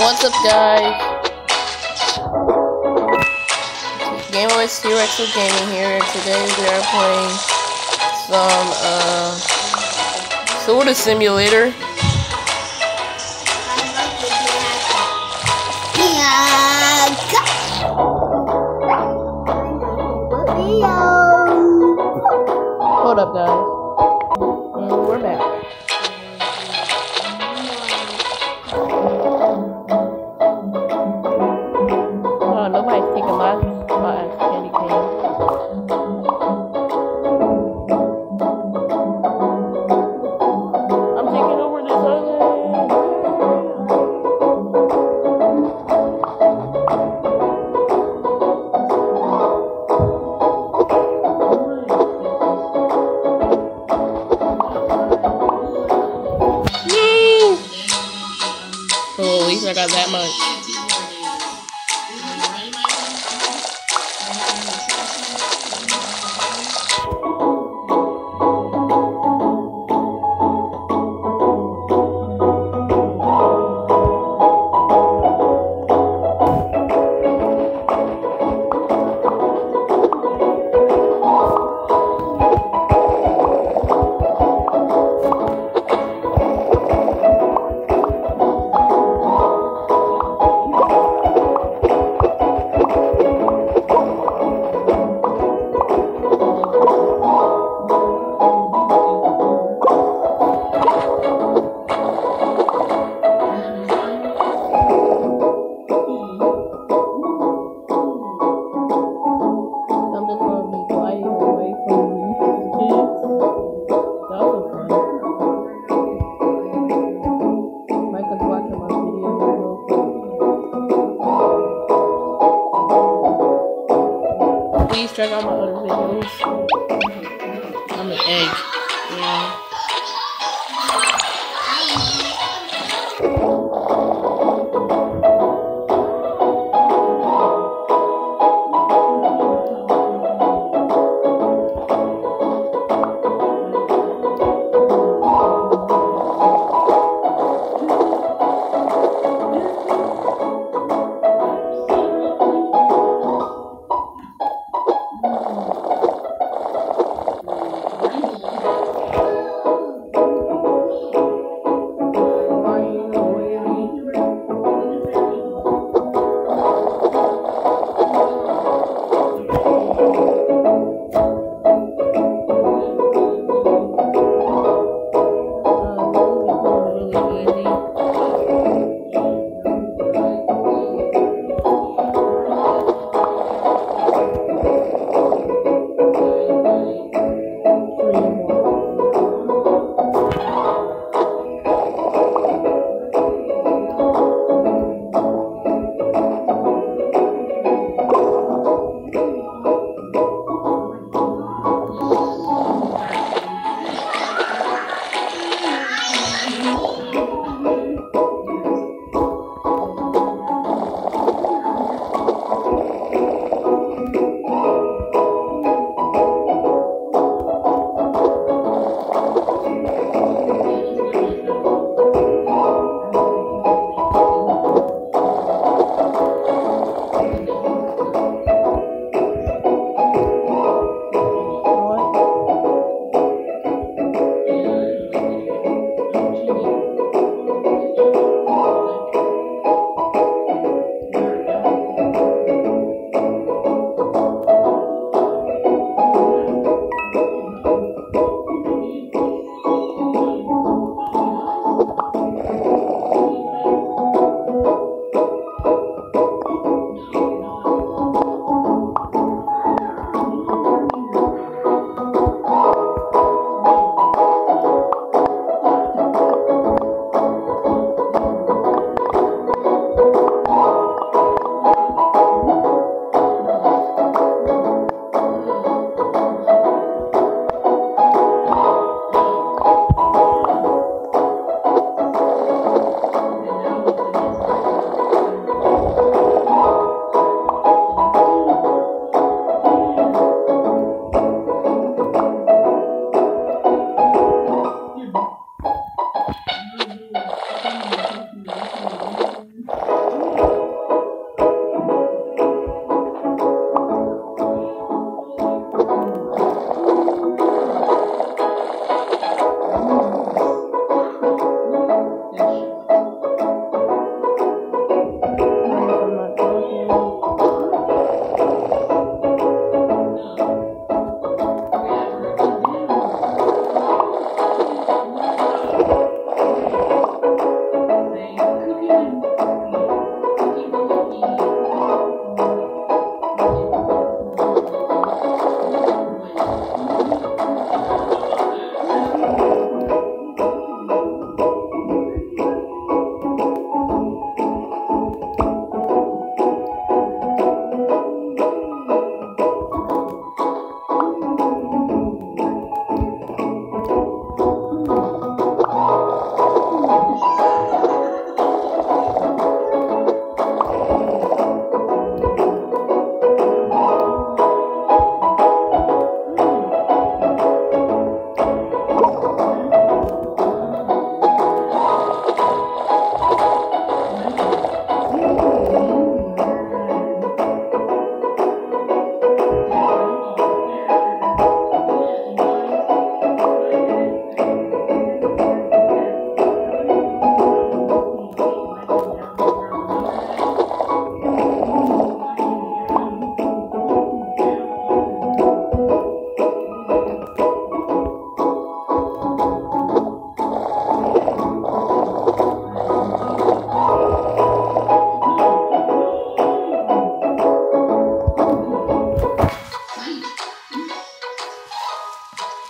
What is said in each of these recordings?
What's up, guys? Game Boy T-Rex Gaming here. Today we are playing some, uh, sort of simulator. Hold up, guys.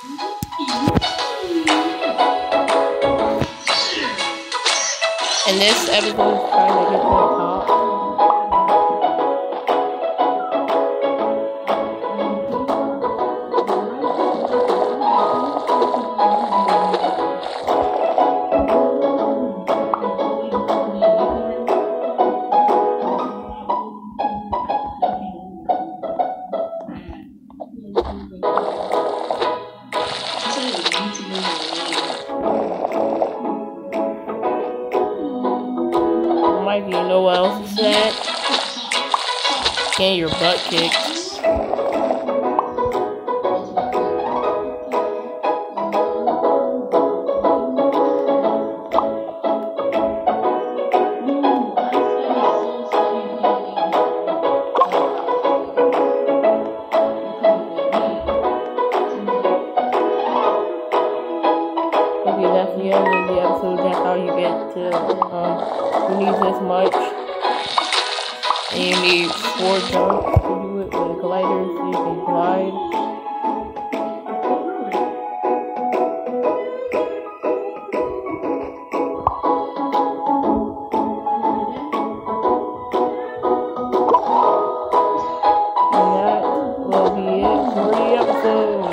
And this episode is trying to get to Getting your butt kicked. um, you need this much. And you need four jumps to do it with a collider so you can.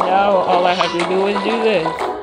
Now all I have to do is do this.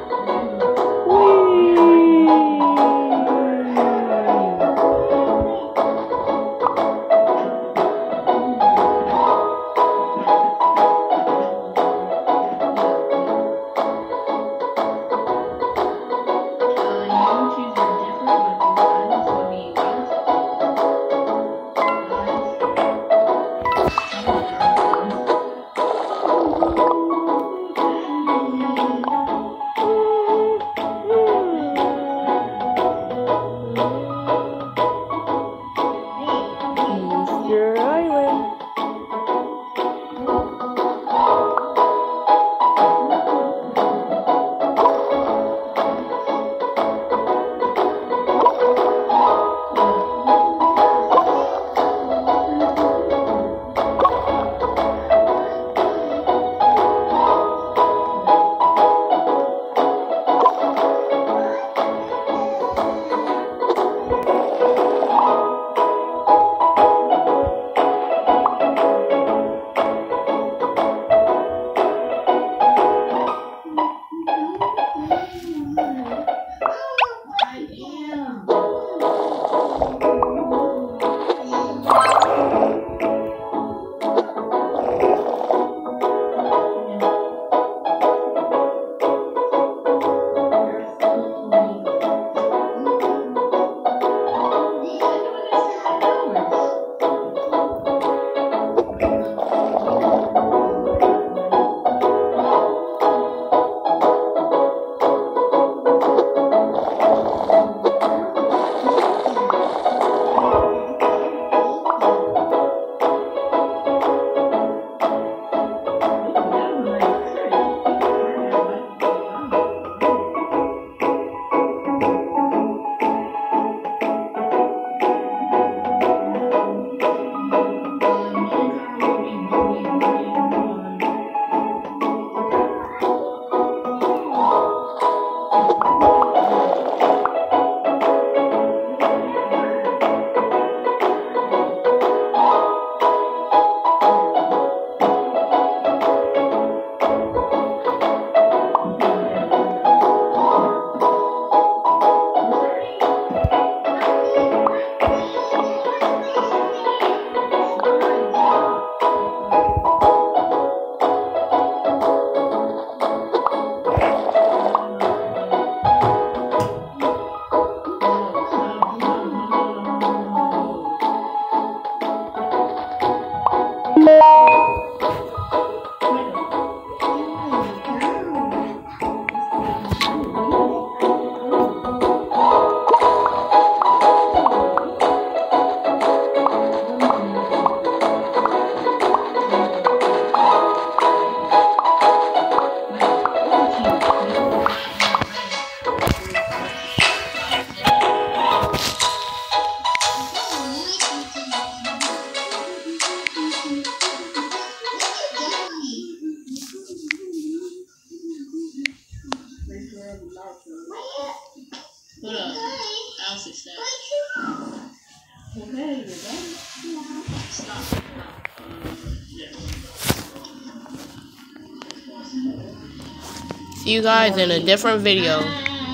See you guys in a different video.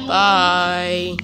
Bye.